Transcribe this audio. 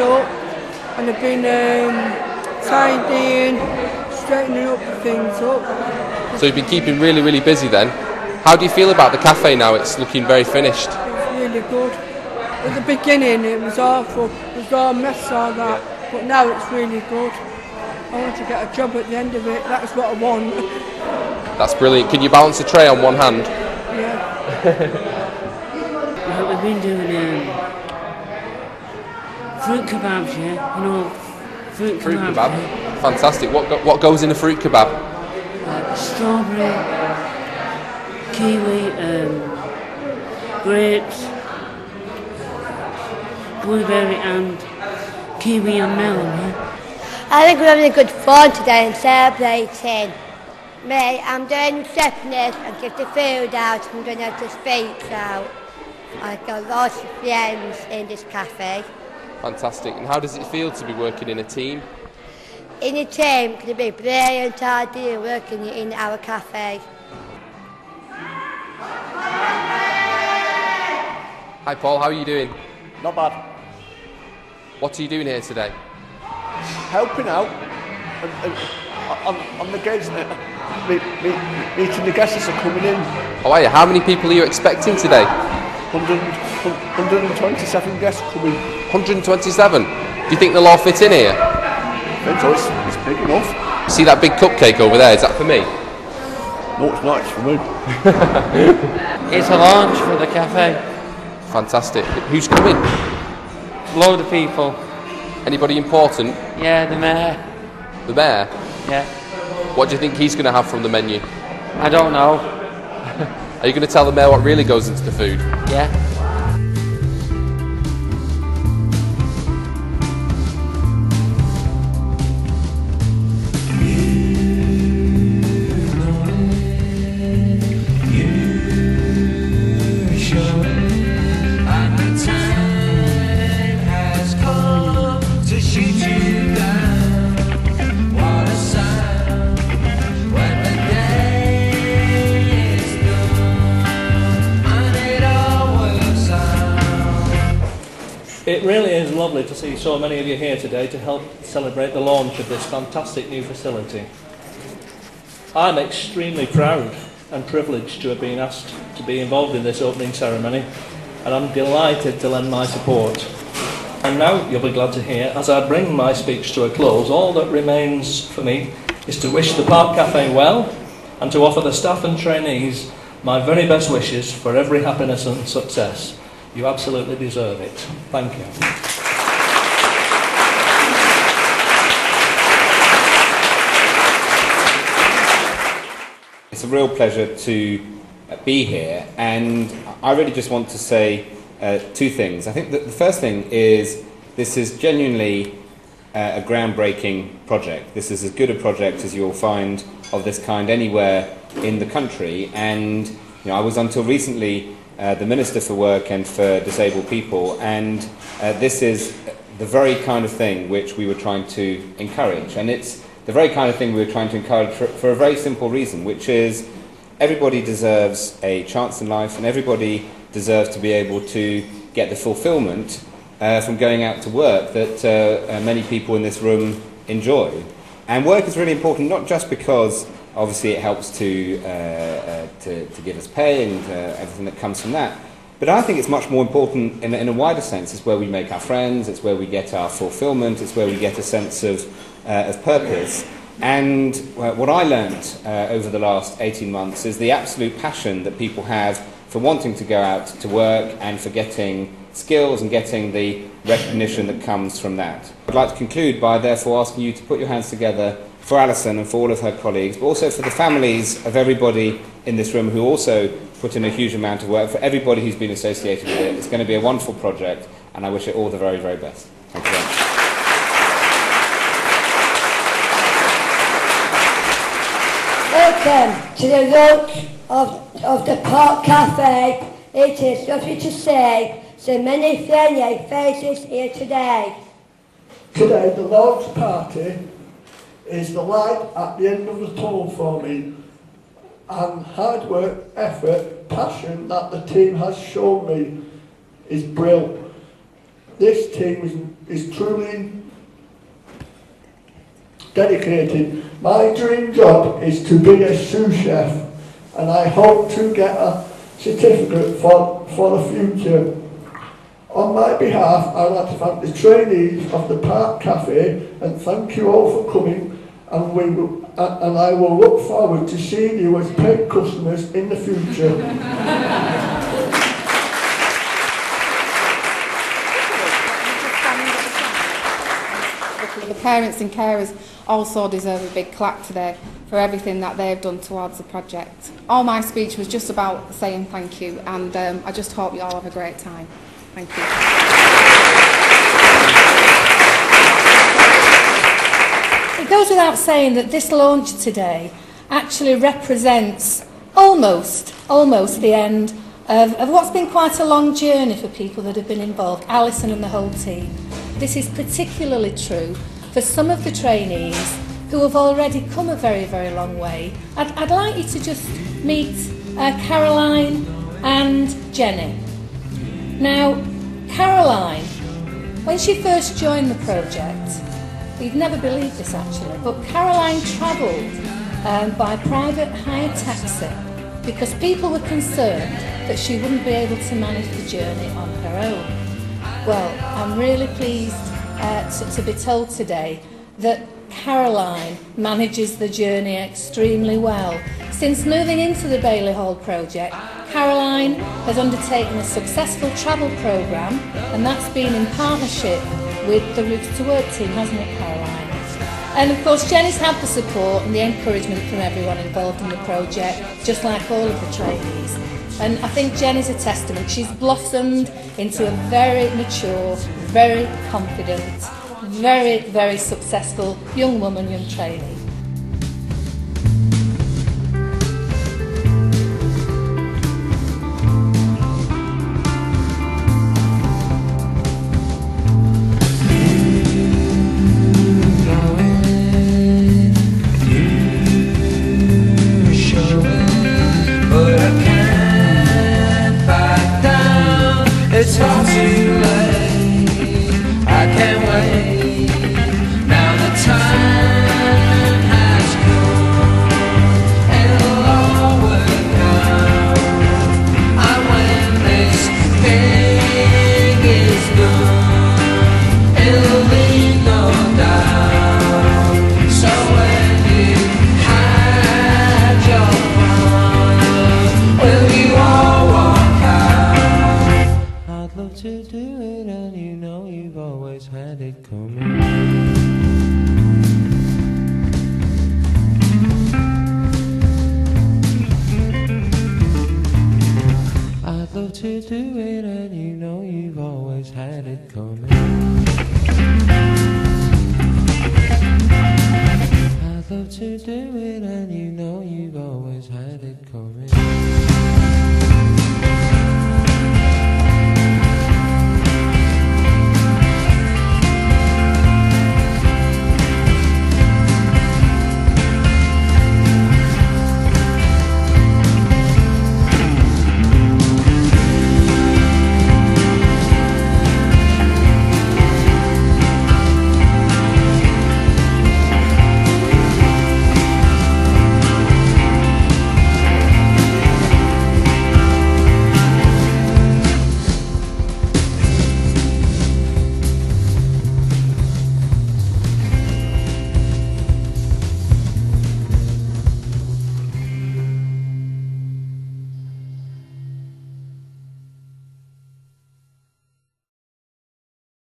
up and I've been um, tidying, straightening up the things up. So you've been keeping really, really busy then. How do you feel about the cafe now? It's looking very finished. It's really good. At the beginning it was awful, it was all mess all that, but now it's really good. I want to get a job at the end of it, that's what I want. That's brilliant. Can you balance a tray on one hand? Yeah. Well, we've been doing um, fruit kebabs, yeah. You know, fruit, Fruit kebabs. kebab. yeah. Fantastic. What go- what goes in a fruit kebab? Like strawberry, kiwi, um, grapes, blueberry, and kiwi and melon. Yeah. I think we're having a good fun today and celebrating. Me, I'm doing receptionist and give the food out. I'm doing how to speak out. I've got lots of friends in this cafe. Fantastic. And how does it feel to be working in a team? In a team, can be brilliant idea working in our cafe. Hi Paul, how are you doing? Not bad. What are you doing here today? Helping out I'm on, on the gates, uh, me, me, meeting the guests that are coming in. How are you? How many people are you expecting today? 100, 127 guests coming. 127. Do you think they'll all fit in here? And so it's, it's big enough. See that big cupcake over there? Is that for me? No, it's not. It's for me. It's a launch for the cafe. Fantastic. Who's coming? Load of people. Anybody important? Yeah, the mayor. The mayor? Yeah. What do you think he's going to have from the menu? I don't know. Are you going to tell the mayor what really goes into the food? Yeah. Lovely to see so many of you here today to help celebrate the launch of this fantastic new facility. I'm extremely proud and privileged to have been asked to be involved in this opening ceremony, and I'm delighted to lend my support. And now you'll be glad to hear, as I bring my speech to a close, all that remains for me is to wish the Park Cafe well and to offer the staff and trainees my very best wishes for every happiness and success. You absolutely deserve it. Thank you. It's a real pleasure to uh, be here, and I really just want to say uh, two things. I think that the first thing is this is genuinely uh, a groundbreaking project. This is as good a project as you'll find of this kind anywhere in the country, and you know, I was until recently uh, the Minister for Work and for Disabled People, and uh, this is the very kind of thing which we were trying to encourage. And it's the very kind of thing we were trying to encourage for, for a very simple reason, which is everybody deserves a chance in life and everybody deserves to be able to get the fulfillment uh, from going out to work that uh, uh, many people in this room enjoy. And work is really important, not just because obviously it helps to, uh, uh, to, to give us pay and uh, everything that comes from that, but I think it's much more important in, a- in a wider sense. It's where we make our friends, it's where we get our fulfillment, it's where we get a sense of, of purpose. And uh, what I learned uh, over the last 18 months is the absolute passion that people have for wanting to go out to work and for getting skills and getting the recognition that comes from that. I'd like to conclude by therefore asking you to put your hands together for Alison and for all of her colleagues, but also for the families of everybody in this room who also put in a huge amount of work, for everybody who's been associated with it. It's going to be a wonderful project, and I wish it all the very, very best. Thank you very much. To the launch of, of the Park Cafe. It is lovely to see so many friendly faces here today. Today, the launch party is the light at the end of the tunnel for me and hard work, effort, passion that the team has shown me is brilliant. this team is, is truly dedicated. My dream job is to be a sous chef and I hope to get a certificate for, for the future. On my behalf, I'd like to thank the trainees of the Park Cafe and thank you all for coming and, we will, and I will look forward to seeing you as paid customers in the future. The parents and carers also deserve a big clap today for everything that they've done towards the project. All my speech was just about saying thank you and um, I just hope you all have a great time. Thank you. It goes without saying that this launch today actually represents almost, almost the end of, of what's been quite a long journey for people that have been involved, Alison and the whole team. This is particularly true for some of the trainees who have already come a very, very long way. I'd, I'd like you to just meet uh, Caroline and Jenny. Now, Caroline, when she first joined the project, we'd never believed this actually, but Caroline travelled um, by private hire taxi because people were concerned that she wouldn't be able to manage the journey on her own. Well, I'm really pleased uh, to, to be told today that Caroline manages the journey extremely well. Since moving into the Bailey Hall project, Caroline has undertaken a successful travel programme and that's been in partnership with the Routes to Work team, hasn't it Caroline? And of course Jenny's had the support and the encouragement from everyone involved in the project, just like all of the trainees. And I think Jenny's a testament. She's blossomed into a very mature, very confident, very, very successful young woman, young trainee. It's hard and you know you've always had it coming.